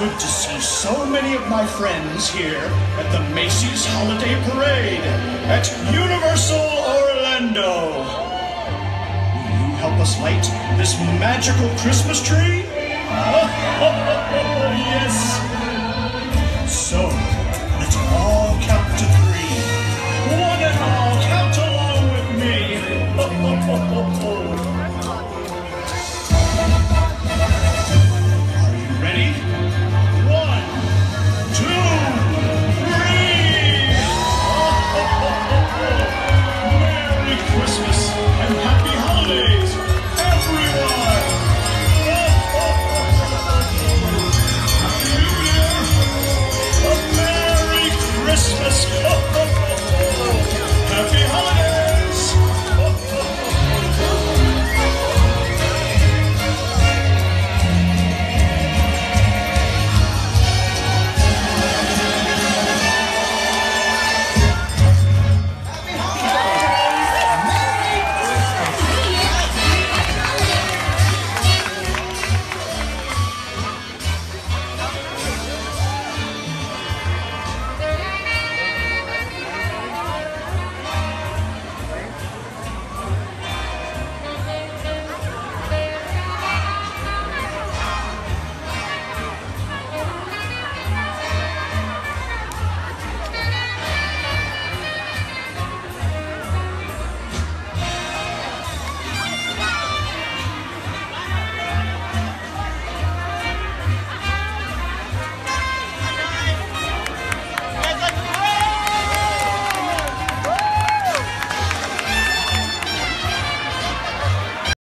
good to see so many of my friends here at the Macy's Holiday Parade at Universal Orlando. Will you help us light this magical Christmas tree? yes! So, let's all count to three. One and all, count along with me.